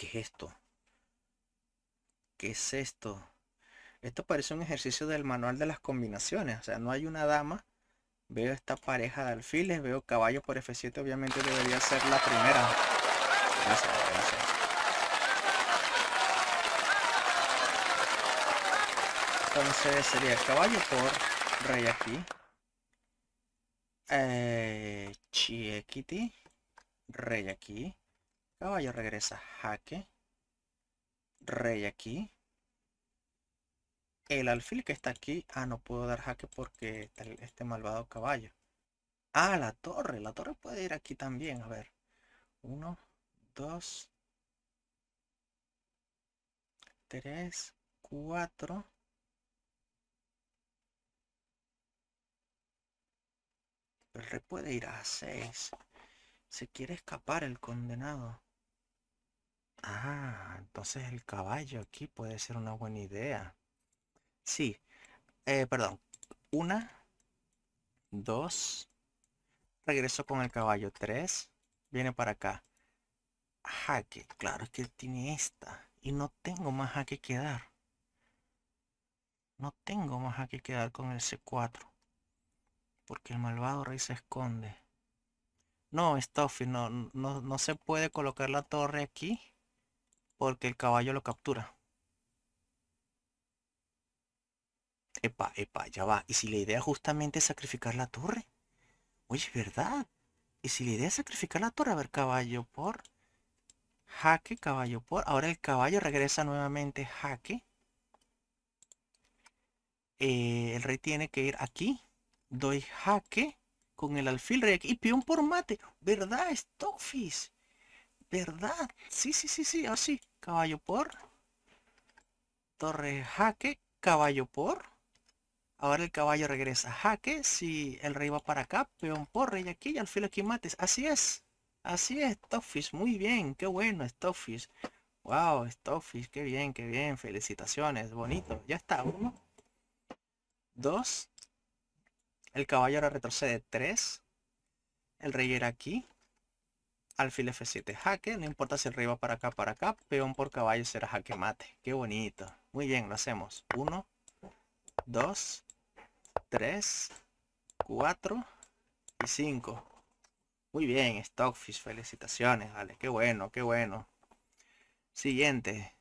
¿Qué es esto? ¿Qué es esto? Esto parece un ejercicio del manual de las combinaciones. O sea, no hay una dama. Veo esta pareja de alfiles. Veo caballo por F7. Obviamente debería ser la primera. Gracias, gracias. Entonces sería el caballo por rey aquí. Eh, Chiekiti. Rey aquí. Caballo regresa jaque. Rey aquí. El alfil que está aquí. Ah, no puedo dar jaque porque está este malvado caballo. Ah, la torre. La torre puede ir aquí también. A ver. Uno, dos, tres, cuatro. El rey puede ir a 6. Se quiere escapar el condenado. Ah, entonces el caballo aquí puede ser una buena idea. Sí, eh, perdón. Una, dos. Regreso con el caballo. Tres. Viene para acá. Jaque. Claro, es que tiene esta. Y no tengo más jaque que dar. No tengo más jaque que dar con el C4. Porque el malvado rey se esconde. No, Stuffy, no, no, no se puede colocar la torre aquí. Porque el caballo lo captura. Epa, epa, ya va. ¿Y si la idea justamente es sacrificar la torre? Oye, ¿verdad? ¿Y si la idea es sacrificar la torre? A ver, caballo por... Jaque, caballo por... Ahora el caballo regresa nuevamente jaque. Eh, el rey tiene que ir aquí doy jaque con el alfil rey y peón por mate. ¿Verdad, Stockfish? ¿Verdad? Sí, sí, sí, sí, así. Caballo por. Torre jaque, caballo por. Ahora el caballo regresa jaque. Si el rey va para acá, peón por, rey aquí y alfil aquí mates. Así es. Así es, Stockfish. Muy bien. Qué bueno, Stockfish. Wow, Stockfish. Qué bien, qué bien. Felicitaciones. Bonito. Ya está. Uno. Dos. El caballo ahora retrocede 3. El rey era aquí. Alfil F7 jaque. No importa si el rey va para acá, para acá. Peón por caballo será jaque mate. Qué bonito. Muy bien, lo hacemos. 1, 2, 3, 4 y 5. Muy bien, Stockfish. Felicitaciones. Vale, qué bueno, qué bueno. Siguiente.